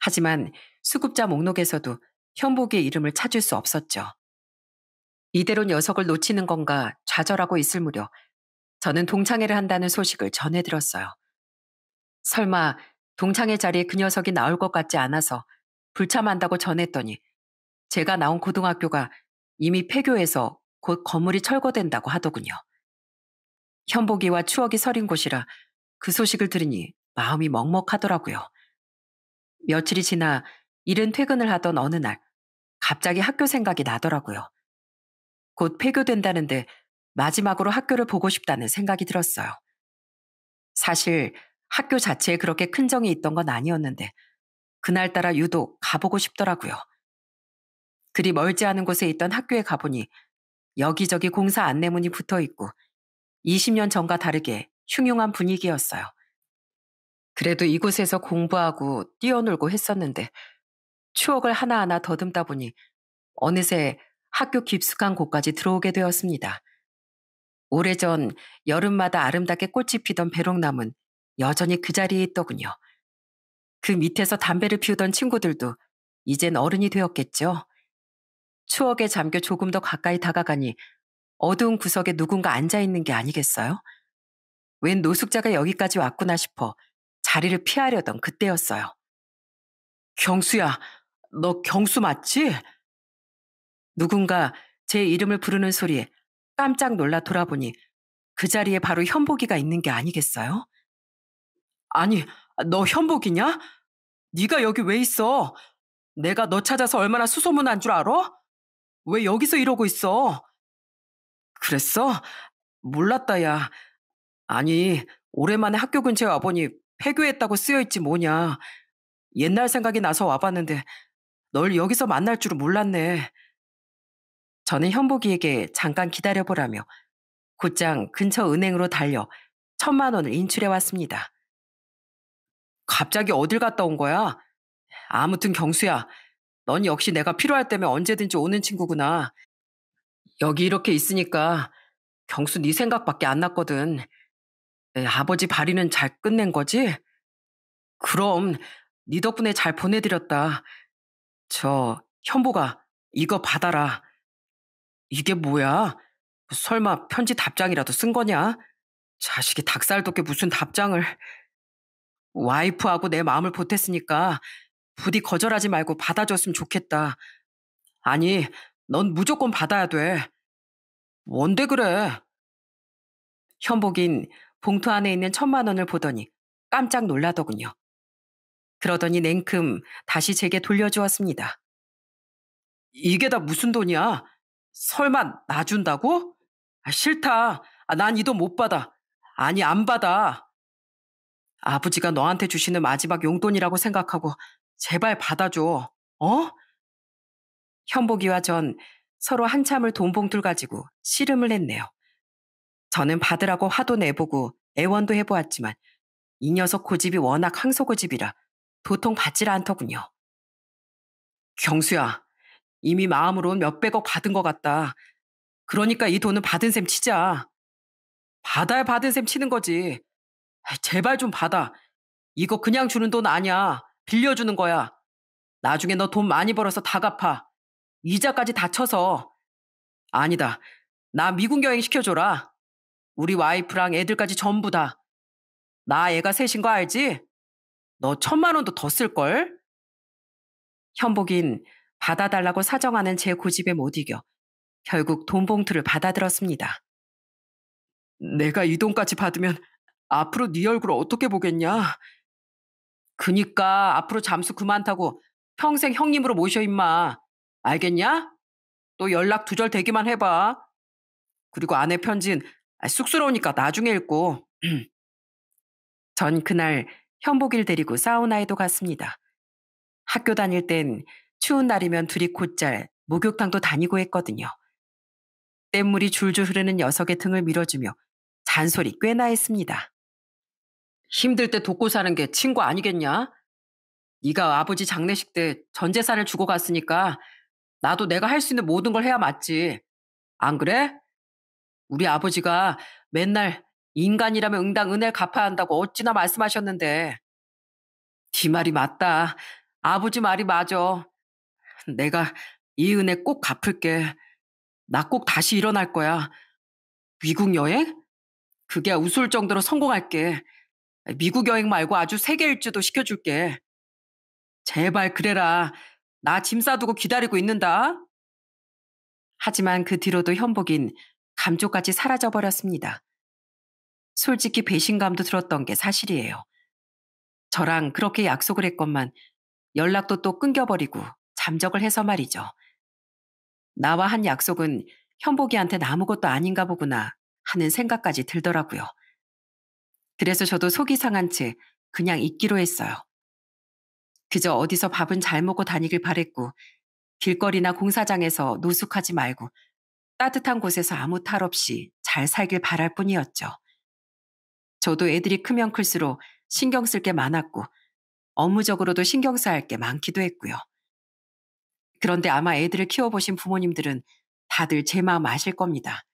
하지만 수급자 목록에서도 현복의 이름을 찾을 수 없었죠. 이대로 녀석을 놓치는 건가 좌절하고 있을 무렵 저는 동창회를 한다는 소식을 전해 들었어요. 설마 동창회 자리에 그 녀석이 나올 것 같지 않아서 불참한다고 전했더니 제가 나온 고등학교가 이미 폐교해서 곧 건물이 철거된다고 하더군요. 현복이와 추억이 서린 곳이라 그 소식을 들으니 마음이 먹먹하더라고요. 며칠이 지나 이른 퇴근을 하던 어느 날 갑자기 학교 생각이 나더라고요. 곧 폐교된다는데 마지막으로 학교를 보고 싶다는 생각이 들었어요. 사실 학교 자체에 그렇게 큰 정이 있던 건 아니었는데 그날따라 유독 가보고 싶더라고요. 그리 멀지 않은 곳에 있던 학교에 가보니 여기저기 공사 안내문이 붙어 있고 20년 전과 다르게 흉흉한 분위기였어요. 그래도 이곳에서 공부하고 뛰어놀고 했었는데 추억을 하나하나 더듬다 보니 어느새 학교 깊숙한 곳까지 들어오게 되었습니다. 오래전 여름마다 아름답게 꽃이 피던 배롱나무는 여전히 그 자리에 있더군요. 그 밑에서 담배를 피우던 친구들도 이젠 어른이 되었겠죠. 추억에 잠겨 조금 더 가까이 다가가니 어두운 구석에 누군가 앉아 있는 게 아니겠어요? 웬 노숙자가 여기까지 왔구나 싶어 자리를 피하려던 그때였어요. 경수야, 너 경수 맞지? 누군가 제 이름을 부르는 소리에 깜짝 놀라 돌아보니 그 자리에 바로 현복이가 있는 게 아니겠어요? 아니, 너 현복이냐? 네가 여기 왜 있어? 내가 너 찾아서 얼마나 수소문한 줄 알아? 왜 여기서 이러고 있어? 그랬어? 몰랐다, 야. 아니, 오랜만에 학교 근처에 와보니 폐교했다고 쓰여있지 뭐냐. 옛날 생각이 나서 와봤는데 널 여기서 만날 줄은 몰랐네. 저는 현복이에게 잠깐 기다려보라며 곧장 근처 은행으로 달려 천만 원을 인출해 왔습니다. 갑자기 어딜 갔다 온 거야? 아무튼 경수야, 넌 역시 내가 필요할 때면 언제든지 오는 친구구나. 여기 이렇게 있으니까 경수 네 생각밖에 안 났거든. 에, 아버지 발의는 잘 끝낸 거지? 그럼 네 덕분에 잘 보내드렸다. 저 현보가 이거 받아라. 이게 뭐야? 설마 편지 답장이라도 쓴 거냐? 자식이 닭살 돋게 무슨 답장을. 와이프하고 내 마음을 보탰으니까 부디 거절하지 말고 받아줬으면 좋겠다. 아니, 넌 무조건 받아야 돼. 뭔데 그래? 현복인 봉투 안에 있는 천만 원을 보더니 깜짝 놀라더군요. 그러더니 냉큼 다시 제게 돌려주었습니다. 이게 다 무슨 돈이야? 설마 나 준다고? 아, 싫다. 아, 난이 돈 못 받아. 아니, 안 받아. 아버지가 너한테 주시는 마지막 용돈이라고 생각하고 제발 받아줘. 어? 현복이와 전 서로 한참을 돈봉투를 가지고 씨름을 했네요. 저는 받으라고 화도 내보고 애원도 해보았지만 이 녀석 고집이 워낙 항소 고집이라 도통 받질 않더군요. 경수야, 이미 마음으로 몇백억 받은 것 같다. 그러니까 이 돈은 받은 셈 치자. 받아야 받은 셈 치는 거지. 제발 좀 받아. 이거 그냥 주는 돈 아니야. 빌려주는 거야. 나중에 너 돈 많이 벌어서 다 갚아. 이자까지 다 쳐서. 아니다. 나 미국 여행 시켜줘라. 우리 와이프랑 애들까지 전부 다. 나 애가 셋인 거 알지? 너 천만 원도 더 쓸걸? 현복인 받아달라고 사정하는 제 고집에 못 이겨 결국 돈 봉투를 받아들었습니다. 내가 이 돈까지 받으면 앞으로 네 얼굴 어떻게 보겠냐? 그니까 앞으로 잠수 그만 타고 평생 형님으로 모셔 임마. 알겠냐? 또 연락 두절 되기만 해봐. 그리고 아내 편지는 쑥스러우니까 나중에 읽고. *clears throat* 전 그날 현복일 데리고 사우나에도 갔습니다. 학교 다닐 땐 추운 날이면 둘이 곧잘 목욕탕도 다니고 했거든요. 뗏물이 줄줄 흐르는 녀석의 등을 밀어주며 잔소리 꽤나 했습니다. 힘들 때 돕고 사는 게 친구 아니겠냐? 네가 아버지 장례식 때 전 재산을 주고 갔으니까 나도 내가 할 수 있는 모든 걸 해야 맞지. 안 그래? 우리 아버지가 맨날 인간이라면 응당 은혜를 갚아야 한다고 어찌나 말씀하셨는데. 네 말이 맞다. 아버지 말이 맞아. 내가 이 은혜 꼭 갚을게. 나 꼭 다시 일어날 거야. 미국 여행? 그게 웃을 정도로 성공할게. 미국 여행 말고 아주 세계 일주도 시켜줄게. 제발 그래라. 나 짐 싸두고 기다리고 있는다. 하지만 그 뒤로도 현복인 감쪽같이 사라져버렸습니다. 솔직히 배신감도 들었던 게 사실이에요. 저랑 그렇게 약속을 했건만 연락도 또 끊겨버리고 잠적을 해서 말이죠. 나와 한 약속은 현복이한테는 아무것도 아닌가 보구나 하는 생각까지 들더라고요. 그래서 저도 속이 상한 채 그냥 있기로 했어요. 그저 어디서 밥은 잘 먹고 다니길 바랬고 길거리나 공사장에서 노숙하지 말고 따뜻한 곳에서 아무 탈 없이 잘 살길 바랄 뿐이었죠. 저도 애들이 크면 클수록 신경 쓸 게 많았고 업무적으로도 신경 써야 할 게 많기도 했고요. 그런데 아마 애들을 키워보신 부모님들은 다들 제 마음 아실 겁니다.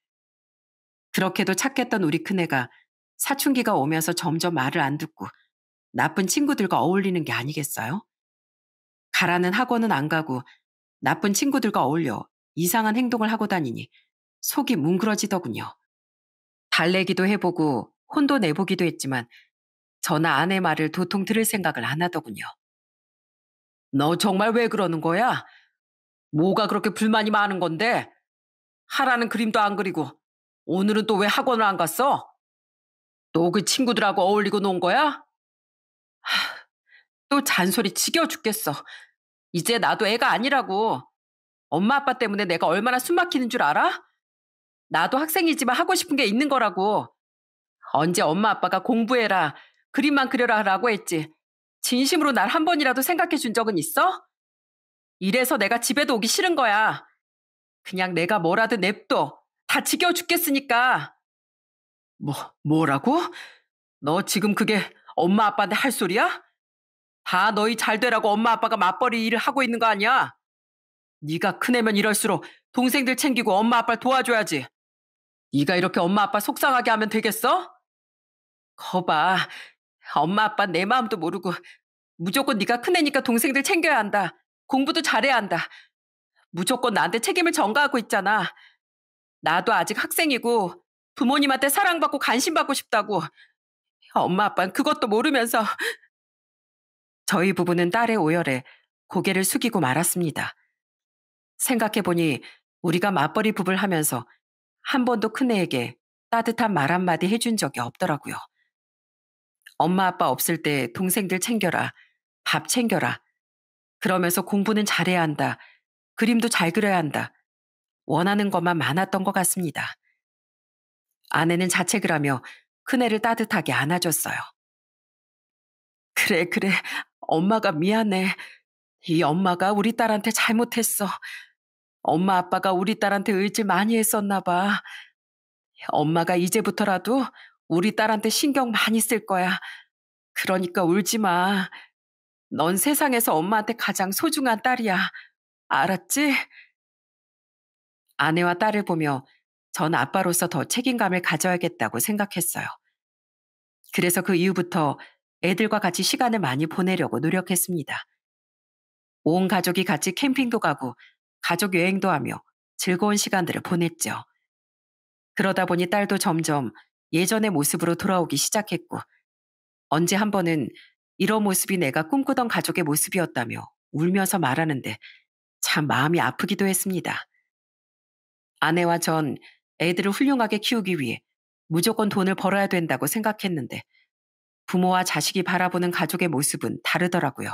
그렇게도 착했던 우리 큰애가 사춘기가 오면서 점점 말을 안 듣고 나쁜 친구들과 어울리는 게 아니겠어요? 가라는 학원은 안 가고 나쁜 친구들과 어울려 이상한 행동을 하고 다니니 속이 뭉그러지더군요. 달래기도 해보고 혼도 내보기도 했지만 저나 아내 말을 도통 들을 생각을 안 하더군요. 너 정말 왜 그러는 거야? 뭐가 그렇게 불만이 많은 건데? 하라는 그림도 안 그리고 오늘은 또 왜 학원을 안 갔어? 또그 친구들하고 어울리고 논 거야? 하, 또 잔소리 지겨 죽겠어. 이제 나도 애가 아니라고. 엄마 아빠 때문에 내가 얼마나 숨 막히는 줄 알아? 나도 학생이지만 하고 싶은 게 있는 거라고. 언제 엄마 아빠가 공부해라, 그림만 그려라 라고 했지. 진심으로 날 한 번이라도 생각해 준 적은 있어? 이래서 내가 집에도 오기 싫은 거야. 그냥 내가 뭐라든 냅둬. 다 지겨워 죽겠으니까. 뭐, 뭐라고? 너 지금 그게 엄마 아빠한테 할 소리야? 다 너희 잘 되라고 엄마 아빠가 맞벌이 일을 하고 있는 거 아니야? 네가 큰애면 이럴수록 동생들 챙기고 엄마 아빠를 도와줘야지. 네가 이렇게 엄마 아빠 속상하게 하면 되겠어? 거봐. 엄마 아빠 내 마음도 모르고 무조건 네가 큰애니까 동생들 챙겨야 한다. 공부도 잘해야 한다. 무조건 나한테 책임을 전가하고 있잖아. 나도 아직 학생이고 부모님한테 사랑받고 관심받고 싶다고. 엄마 아빠는 그것도 모르면서 저희 부부는 딸의 오열에 고개를 숙이고 말았습니다. 생각해보니 우리가 맞벌이 부부를 하면서 한 번도 큰애에게 따뜻한 말 한마디 해준 적이 없더라고요. 엄마 아빠 없을 때 동생들 챙겨라, 밥 챙겨라. 그러면서 공부는 잘해야 한다. 그림도 잘 그려야 한다. 원하는 것만 많았던 것 같습니다. 아내는 자책을 하며 큰애를 따뜻하게 안아줬어요. 그래, 그래. 엄마가 미안해. 이 엄마가 우리 딸한테 잘못했어. 엄마 아빠가 우리 딸한테 의지 많이 했었나 봐. 엄마가 이제부터라도 우리 딸한테 신경 많이 쓸 거야. 그러니까 울지 마. 넌 세상에서 엄마한테 가장 소중한 딸이야. 알았지? 아내와 딸을 보며 전 아빠로서 더 책임감을 가져야겠다고 생각했어요. 그래서 그 이후부터 애들과 같이 시간을 많이 보내려고 노력했습니다. 온 가족이 같이 캠핑도 가고 가족 여행도 하며 즐거운 시간들을 보냈죠. 그러다 보니 딸도 점점 예전의 모습으로 돌아오기 시작했고, 언제 한 번은 이런 모습이 내가 꿈꾸던 가족의 모습이었다며 울면서 말하는데 참 마음이 아프기도 했습니다. 아내와 전 애들을 훌륭하게 키우기 위해 무조건 돈을 벌어야 된다고 생각했는데 부모와 자식이 바라보는 가족의 모습은 다르더라고요.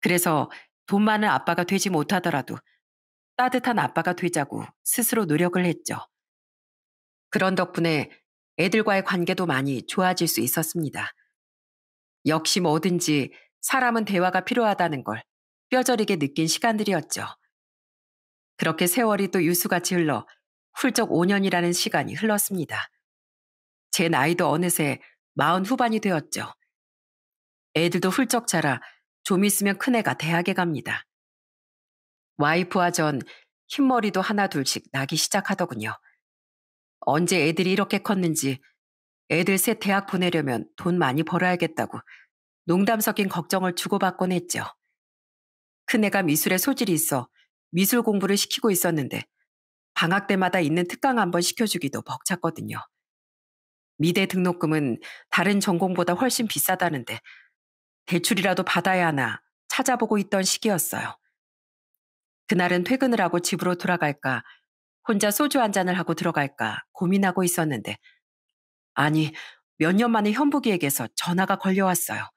그래서 돈 많은 아빠가 되지 못하더라도 따뜻한 아빠가 되자고 스스로 노력을 했죠. 그런 덕분에 애들과의 관계도 많이 좋아질 수 있었습니다. 역시 뭐든지 사람은 대화가 필요하다는 걸 뼈저리게 느낀 시간들이었죠. 그렇게 세월이 또 유수같이 흘러 훌쩍 5년이라는 시간이 흘렀습니다. 제 나이도 어느새 마흔 후반이 되었죠. 애들도 훌쩍 자라 좀 있으면 큰애가 대학에 갑니다. 와이프와 전 흰머리도 하나 둘씩 나기 시작하더군요. 언제 애들이 이렇게 컸는지 애들 셋 대학 보내려면 돈 많이 벌어야겠다고 농담 섞인 걱정을 주고받곤 했죠. 큰애가 미술에 소질이 있어 미술 공부를 시키고 있었는데 방학 때마다 있는 특강 한번 시켜주기도 벅찼거든요. 미대 등록금은 다른 전공보다 훨씬 비싸다는데 대출이라도 받아야 하나 찾아보고 있던 시기였어요. 그날은 퇴근을 하고 집으로 돌아갈까 혼자 소주 한 잔을 하고 들어갈까 고민하고 있었는데 아니 몇 년 만에 현복이에게서 전화가 걸려왔어요.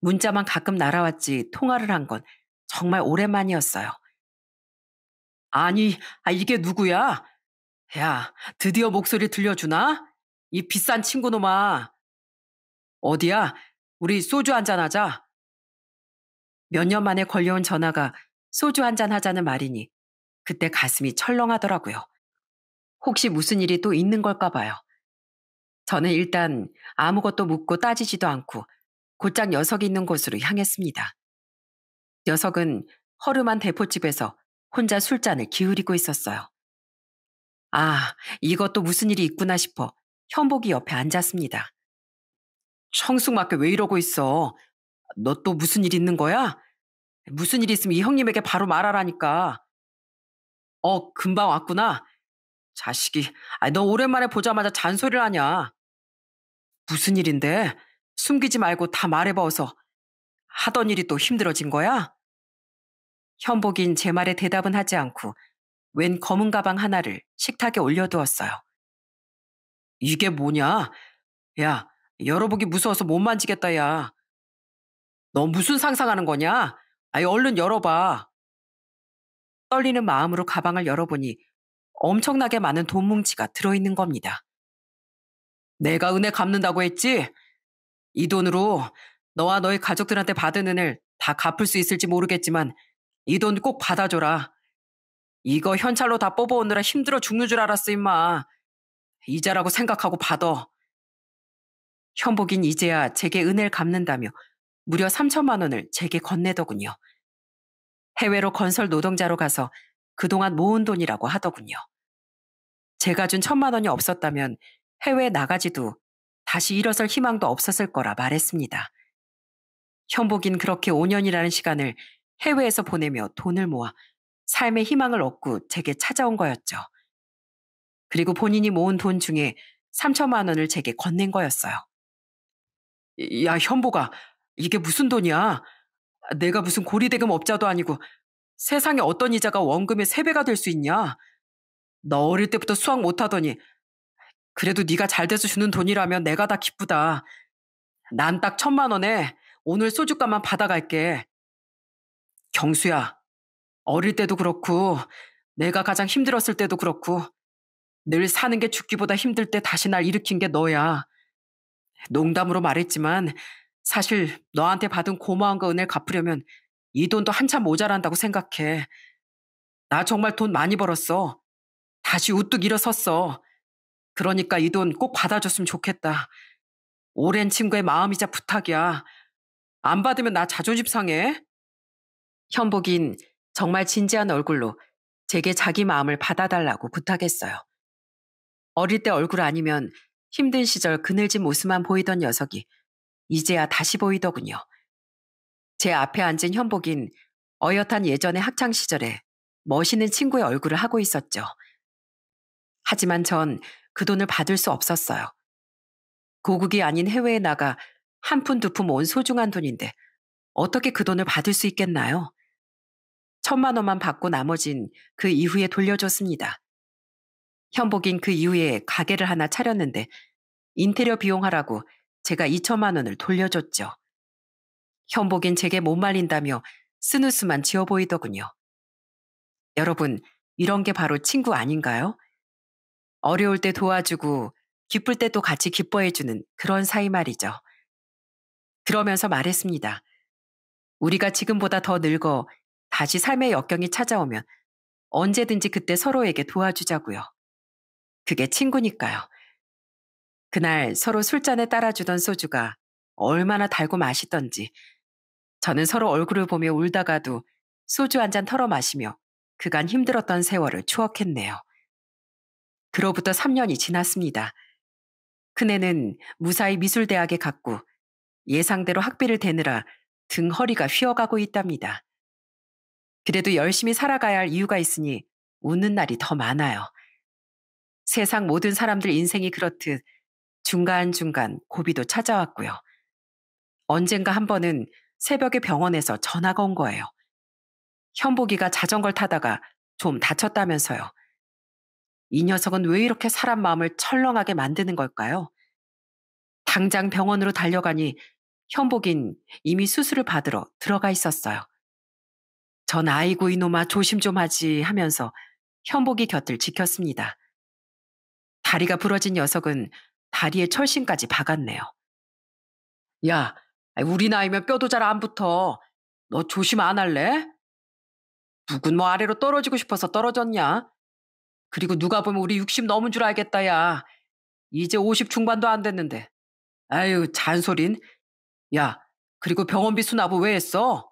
문자만 가끔 날아왔지 통화를 한 건 정말 오랜만이었어요. 아니, 아, 이게 누구야? 야, 드디어 목소리 들려주나? 이 비싼 친구놈아. 어디야? 우리 소주 한잔 하자. 몇 년 만에 걸려온 전화가 소주 한잔 하자는 말이니 그때 가슴이 철렁하더라고요. 혹시 무슨 일이 또 있는 걸까 봐요. 저는 일단 아무것도 묻고 따지지도 않고 곧장 녀석이 있는 곳으로 향했습니다. 녀석은 허름한 대포집에서 혼자 술잔을 기울이고 있었어요. 아, 이것도 무슨 일이 있구나 싶어 현복이 옆에 앉았습니다. 청숙맞게 왜 이러고 있어? 너 또 무슨 일 있는 거야? 무슨 일 있으면 이 형님에게 바로 말하라니까. 어, 금방 왔구나. 자식이, 아, 너 오랜만에 보자마자 잔소리를 하냐. 무슨 일인데? 숨기지 말고 다 말해봐 어서. 하던 일이 또 힘들어진 거야? 현복인 제 말에 대답은 하지 않고 웬 검은 가방 하나를 식탁에 올려두었어요. 이게 뭐냐? 야, 열어보기 무서워서 못 만지겠다, 야. 너 무슨 상상하는 거냐? 아이, 얼른 열어봐. 떨리는 마음으로 가방을 열어보니 엄청나게 많은 돈 뭉치가 들어있는 겁니다. 내가 은혜 갚는다고 했지? 이 돈으로 너와 너의 가족들한테 받은 은혜를 다 갚을 수 있을지 모르겠지만 이 돈 꼭 받아줘라. 이거 현찰로 다 뽑아오느라 힘들어 죽는 줄 알았어, 임마. 이자라고 생각하고 받아. 현복인 이제야 제게 은혜를 갚는다며 무려 3천만 원을 제게 건네더군요. 해외로 건설 노동자로 가서 그동안 모은 돈이라고 하더군요. 제가 준 천만 원이 없었다면 해외에 나가지도 다시 일어설 희망도 없었을 거라 말했습니다. 현복인 그렇게 5년이라는 시간을 해외에서 보내며 돈을 모아 삶의 희망을 얻고 제게 찾아온 거였죠. 그리고 본인이 모은 돈 중에 3천만 원을 제게 건넨 거였어요. 야, 현보가 이게 무슨 돈이야? 내가 무슨 고리대금 업자도 아니고 세상에 어떤 이자가 원금의 3배가 될 수 있냐? 너 어릴 때부터 수학 못하더니 그래도 네가 잘 돼서 주는 돈이라면 내가 다 기쁘다. 난 딱 천만 원에 오늘 소주값만 받아갈게. 경수야, 어릴 때도 그렇고 내가 가장 힘들었을 때도 그렇고 늘 사는 게 죽기보다 힘들 때 다시 날 일으킨 게 너야. 농담으로 말했지만 사실 너한테 받은 고마운 거 은혜를 갚으려면 이 돈도 한참 모자란다고 생각해. 나 정말 돈 많이 벌었어. 다시 우뚝 일어섰어. 그러니까 이 돈 꼭 받아줬으면 좋겠다. 오랜 친구의 마음이자 부탁이야. 안 받으면 나 자존심 상해. 현복인 정말 진지한 얼굴로 제게 자기 마음을 받아달라고 부탁했어요. 어릴 때 얼굴 아니면 힘든 시절 그늘진 모습만 보이던 녀석이 이제야 다시 보이더군요. 제 앞에 앉은 현복인 어엿한 예전의 학창 시절에 멋있는 친구의 얼굴을 하고 있었죠. 하지만 전 그 돈을 받을 수 없었어요. 고국이 아닌 해외에 나가 한 푼 두푼 모은 소중한 돈인데 어떻게 그 돈을 받을 수 있겠나요? 천만 원만 받고 나머진 그 이후에 돌려줬습니다. 현복인 그 이후에 가게를 하나 차렸는데 인테리어 비용하라고 제가 2천만 원을 돌려줬죠. 현복인 제게 못 말린다며 스누스만 지어 보이더군요. 여러분, 이런 게 바로 친구 아닌가요? 어려울 때 도와주고 기쁠 때 또 같이 기뻐해주는 그런 사이 말이죠. 그러면서 말했습니다. 우리가 지금보다 더 늙어 다시 삶의 역경이 찾아오면 언제든지 그때 서로에게 도와주자고요. 그게 친구니까요. 그날 서로 술잔에 따라주던 소주가 얼마나 달고 맛있던지 저는 서로 얼굴을 보며 울다가도 소주 한 잔 털어 마시며 그간 힘들었던 세월을 추억했네요. 그로부터 3년이 지났습니다. 큰애는 무사히 미술대학에 갔고 예상대로 학비를 대느라 등 허리가 휘어가고 있답니다. 그래도 열심히 살아가야 할 이유가 있으니 웃는 날이 더 많아요. 세상 모든 사람들 인생이 그렇듯 중간중간 고비도 찾아왔고요. 언젠가 한 번은 새벽에 병원에서 전화가 온 거예요. 현복이가 자전거를 타다가 좀 다쳤다면서요. 이 녀석은 왜 이렇게 사람 마음을 철렁하게 만드는 걸까요? 당장 병원으로 달려가니 현복인 이미 수술을 받으러 들어가 있었어요. 전 아이고 이놈아 조심 좀 하지 하면서 현복이 곁을 지켰습니다. 다리가 부러진 녀석은 다리에 철심까지 박았네요. 야, 우리 나이면 뼈도 잘 안 붙어. 너 조심 안 할래? 누군 뭐 아래로 떨어지고 싶어서 떨어졌냐? 그리고 누가 보면 우리 60 넘은 줄 알겠다, 야. 이제 50 중반도 안 됐는데. 아유, 잔소린. 야, 그리고 병원비 수납은 왜 했어?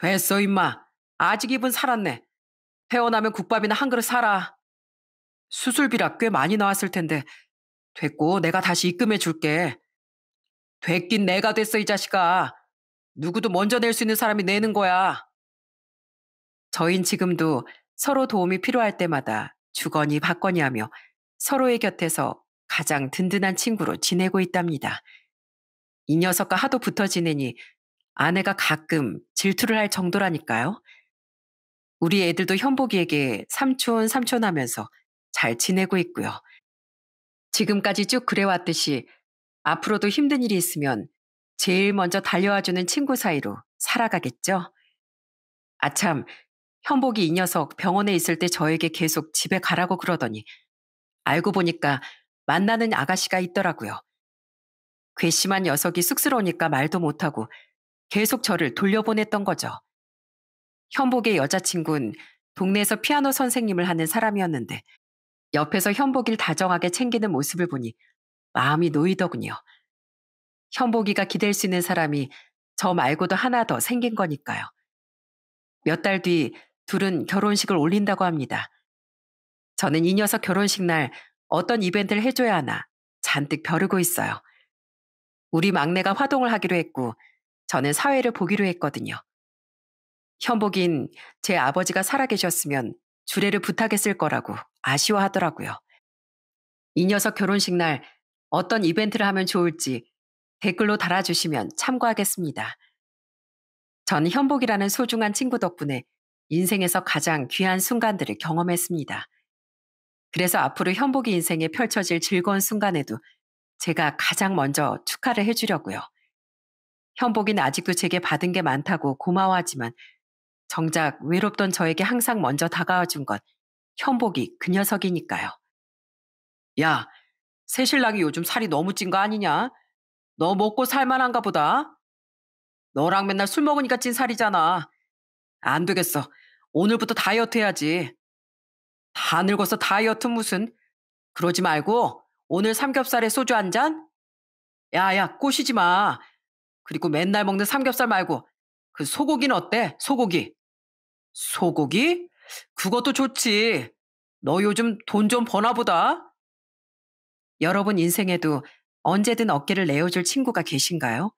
됐어, 임마. 아직 입은 살았네. 태어나면 국밥이나 한 그릇 사라. 수술비라 꽤 많이 나왔을 텐데. 됐고, 내가 다시 입금해 줄게. 됐긴 내가 됐어, 이 자식아. 누구도 먼저 낼 수 있는 사람이 내는 거야. 저흰 지금도 서로 도움이 필요할 때마다 주거니 받거니 하며 서로의 곁에서 가장 든든한 친구로 지내고 있답니다. 이 녀석과 하도 붙어 지내니 아내가 가끔 질투를 할 정도라니까요. 우리 애들도 현복이에게 삼촌 삼촌 하면서 잘 지내고 있고요. 지금까지 쭉 그래왔듯이 앞으로도 힘든 일이 있으면 제일 먼저 달려와주는 친구 사이로 살아가겠죠? 아참, 현복이 이 녀석 병원에 있을 때 저에게 계속 집에 가라고 그러더니 알고 보니까 만나는 아가씨가 있더라고요. 괘씸한 녀석이 쑥스러우니까 말도 못하고 계속 저를 돌려보냈던 거죠. 현복의 여자친구는 동네에서 피아노 선생님을 하는 사람이었는데 옆에서 현복이를 다정하게 챙기는 모습을 보니 마음이 놓이더군요. 현복이가 기댈 수 있는 사람이 저 말고도 하나 더 생긴 거니까요. 몇 달 뒤 둘은 결혼식을 올린다고 합니다. 저는 이 녀석 결혼식 날 어떤 이벤트를 해줘야 하나 잔뜩 벼르고 있어요. 우리 막내가 화동을 하기로 했고 저는 사회를 보기로 했거든요. 현복인 제 아버지가 살아계셨으면 주례를 부탁했을 거라고 아쉬워하더라고요. 이 녀석 결혼식 날 어떤 이벤트를 하면 좋을지 댓글로 달아주시면 참고하겠습니다. 전 현복이라는 소중한 친구 덕분에 인생에서 가장 귀한 순간들을 경험했습니다. 그래서 앞으로 현복이 인생에 펼쳐질 즐거운 순간에도 제가 가장 먼저 축하를 해주려고요. 현복이는 아직도 제게 받은 게 많다고 고마워하지만 정작 외롭던 저에게 항상 먼저 다가와 준 건 현복이 그 녀석이니까요. 야, 새신랑이 요즘 살이 너무 찐 거 아니냐? 너 먹고 살만한가 보다. 너랑 맨날 술 먹으니까 찐 살이잖아. 안 되겠어. 오늘부터 다이어트 해야지. 다 늙어서 다이어트 무슨. 그러지 말고 오늘 삼겹살에 소주 한 잔? 야야 꼬시지 마. 그리고 맨날 먹는 삼겹살 말고 그 소고기는 어때? 소고기. 소고기? 그것도 좋지. 너 요즘 돈 좀 버나 보다. 여러분 인생에도 언제든 어깨를 내어줄 친구가 계신가요?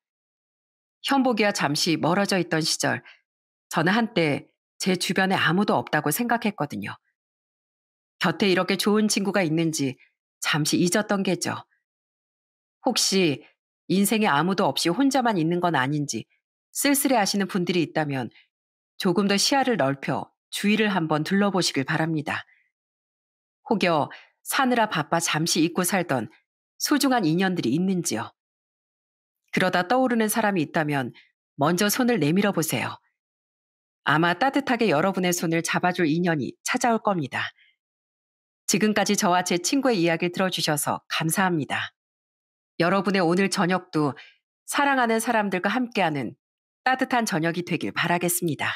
현복이와 잠시 멀어져 있던 시절, 저는 한때 제 주변에 아무도 없다고 생각했거든요. 곁에 이렇게 좋은 친구가 있는지 잠시 잊었던 게죠. 혹시 인생에 아무도 없이 혼자만 있는 건 아닌지 쓸쓸해 하시는 분들이 있다면 조금 더 시야를 넓혀 주위를 한번 둘러보시길 바랍니다. 혹여 사느라 바빠 잠시 잊고 살던 소중한 인연들이 있는지요. 그러다 떠오르는 사람이 있다면 먼저 손을 내밀어 보세요. 아마 따뜻하게 여러분의 손을 잡아줄 인연이 찾아올 겁니다. 지금까지 저와 제 친구의 이야기를 들어주셔서 감사합니다. 여러분의 오늘 저녁도 사랑하는 사람들과 함께하는 따뜻한 저녁이 되길 바라겠습니다.